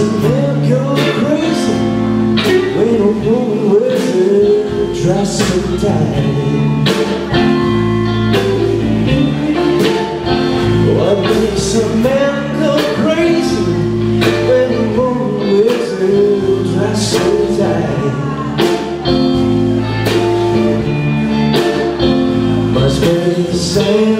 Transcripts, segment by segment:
Go crazy when a woman wears a dress so tight. Makes a man go crazy when a woman wears a dress so tight? Must be the same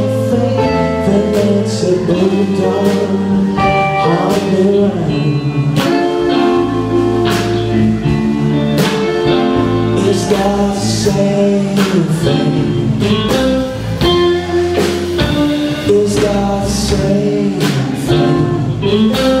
got the same thing. The same thing.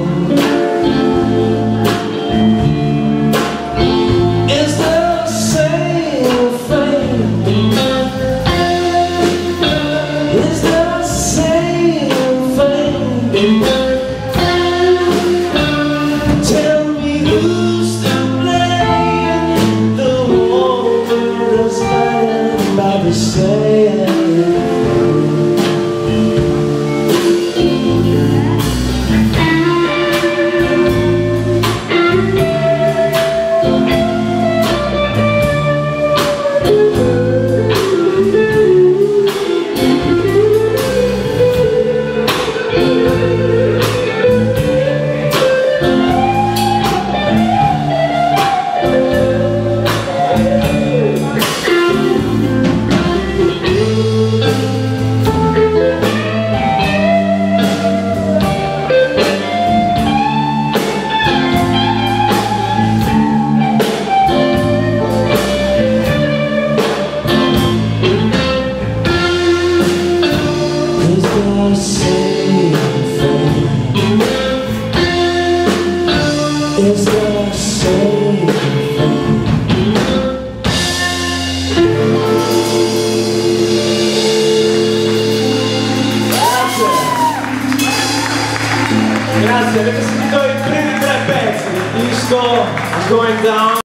Same thing. Grazie, avete sentito i primi tre pezzi del disco Going Down